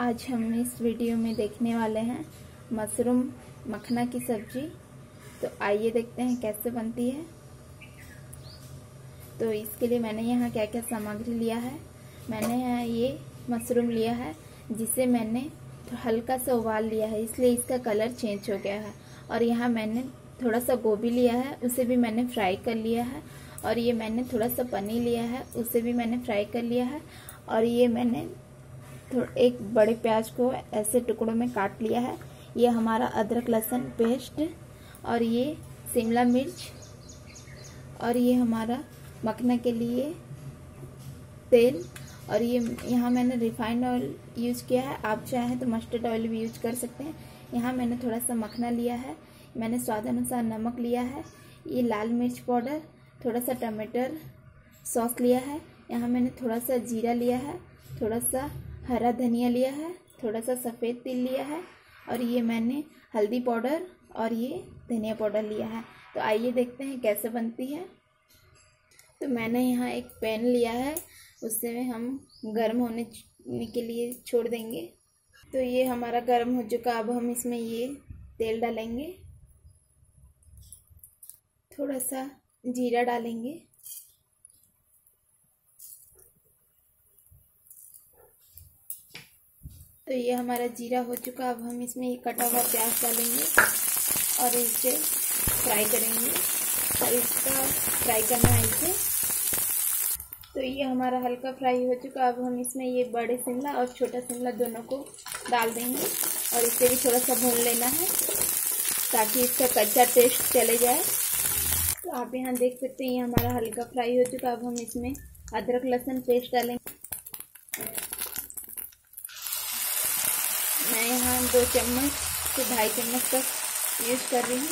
आज हम इस वीडियो में देखने वाले हैं मशरूम मखना की सब्ज़ी। तो आइए देखते हैं कैसे बनती है। तो इसके लिए मैंने यहाँ क्या क्या सामग्री लिया है। मैंने यहाँ ये मशरूम लिया है, जिसे मैंने हल्का सा उबाल लिया है, इसलिए इसका कलर चेंज हो गया है। और यहाँ मैंने थोड़ा सा गोभी लिया है, उसे भी मैंने फ्राई कर लिया है। और ये मैंने थोड़ा सा पनीर लिया है, उसे भी मैंने फ्राई कर लिया है। और ये मैंने एक बड़े प्याज को ऐसे टुकड़ों में काट लिया है। ये हमारा अदरक लहसुन पेस्ट और ये शिमला मिर्च और ये हमारा मखना के लिए तेल और ये यहाँ मैंने रिफाइंड ऑयल यूज़ किया है। आप चाहें तो मस्टर्ड ऑयल भी यूज़ कर सकते हैं। यहाँ मैंने थोड़ा सा मखना लिया है। मैंने स्वाद अनुसार नमक लिया है। ये लाल मिर्च पाउडर, थोड़ा सा टमाटर सॉस लिया है। यहाँ मैंने थोड़ा सा जीरा लिया है। थोड़ा सा हरा धनिया लिया है, थोड़ा सा सफ़ेद तिल लिया है और ये मैंने हल्दी पाउडर और ये धनिया पाउडर लिया है। तो आइए देखते हैं कैसे बनती है। तो मैंने यहाँ एक पैन लिया है, उससे में हम गर्म होने के लिए छोड़ देंगे। तो ये हमारा गर्म हो चुका, अब हम इसमें ये तेल डालेंगे। थोड़ा सा जीरा डालेंगे। तो ये हमारा जीरा हो चुका अब हम इसमें ये कटा हुआ प्याज डालेंगे और इसे फ्राई करेंगे। और इसका फ्राई करना है इसे। तो ये हमारा हल्का फ्राई हो चुका अब हम इसमें ये बड़े शिमला और छोटा शिमला दोनों को डाल देंगे। और इसे भी थोड़ा सा भून लेना है, ताकि इसका कच्चा टेस्ट चले जाए। तो आप यहाँ देख सकते हैं, ये हमारा हल्का फ्राई हो चुका अब हम इसमें अदरक लहसुन पेस्ट डालेंगे। मैं यहाँ दो चम्मच से ढाई चम्मच तक यूज़ कर रही हूँ।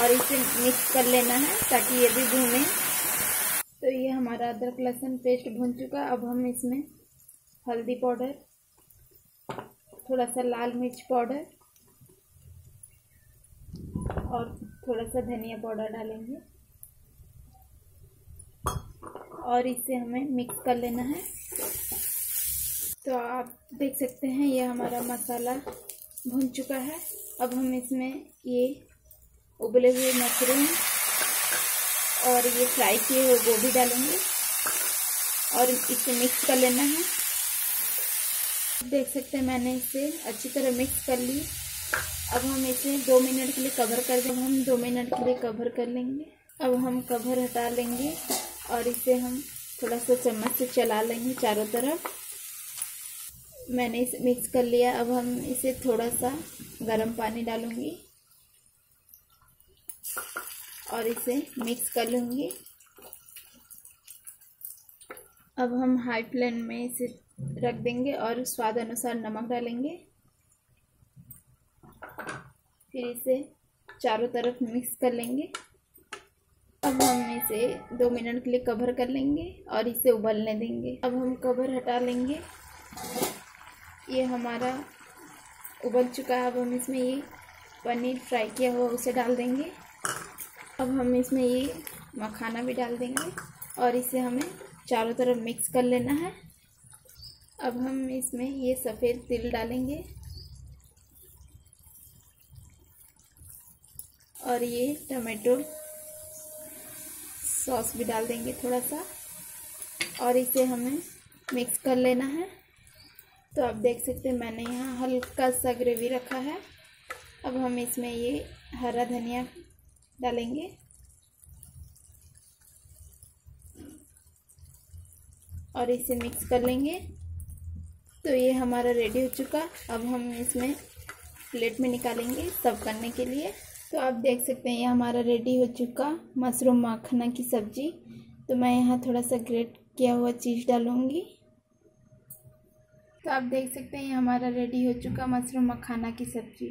और इसे मिक्स कर लेना है ताकि ये भी भूने। तो ये हमारा अदरक लहसुन पेस्ट भून चुका अब हम इसमें हल्दी पाउडर, थोड़ा सा लाल मिर्च पाउडर और थोड़ा सा धनिया पाउडर डालेंगे। और इसे हमें मिक्स कर लेना है। तो आप देख सकते हैं ये हमारा मसाला भुन चुका है। अब हम इसमें ये उबले हुए मशरूम और ये फ्राई किए हुए गोभी डालेंगे और इसे मिक्स कर लेना है। देख सकते हैं, मैंने इसे अच्छी तरह मिक्स कर ली। अब हम इसे दो मिनट के लिए कवर कर देंगे। हम दो मिनट के लिए कवर कर लेंगे। अब हम कवर हटा लेंगे और इसे हम थोड़ा सा चम्मच से चला लेंगे चारों तरफ़। मैंने इसे मिक्स कर लिया। अब हम इसे थोड़ा सा गर्म पानी डालूँगी और इसे मिक्स कर लूँगी। अब हम हाई फ्लेम में इसे रख देंगे और स्वाद अनुसार नमक डालेंगे। फिर इसे चारों तरफ़ मिक्स कर लेंगे। अब हम इसे दो मिनट के लिए कवर कर लेंगे और इसे उबलने देंगे। अब हम कवर हटा लेंगे। ये हमारा उबल चुका है। अब हम इसमें ये पनीर फ्राई किया हुआ, उसे डाल देंगे। अब हम इसमें ये मखाना भी डाल देंगे और इसे हमें चारों तरफ़ मिक्स कर लेना है। अब हम इसमें ये सफ़ेद तिल डालेंगे और ये टमाटो सॉस भी डाल देंगे थोड़ा सा और इसे हमें मिक्स कर लेना है। तो आप देख सकते हैं, मैंने यहाँ हल्का सा ग्रेवी रखा है। अब हम इसमें ये हरा धनिया डालेंगे। और इसे मिक्स कर लेंगे। तो ये हमारा रेडी हो चुका। अब हम इसमें प्लेट में निकालेंगे सर्व करने के लिए। तो आप देख सकते हैं, ये हमारा रेडी हो चुका मशरूम मखना की सब्ज़ी। तो मैं यहाँ थोड़ा सा ग्रेट किया हुआ चीज़ डालूँगी। तो आप देख सकते हैं हमारा रेडी हो चुका मशरूम मखाना की सब्ज़ी।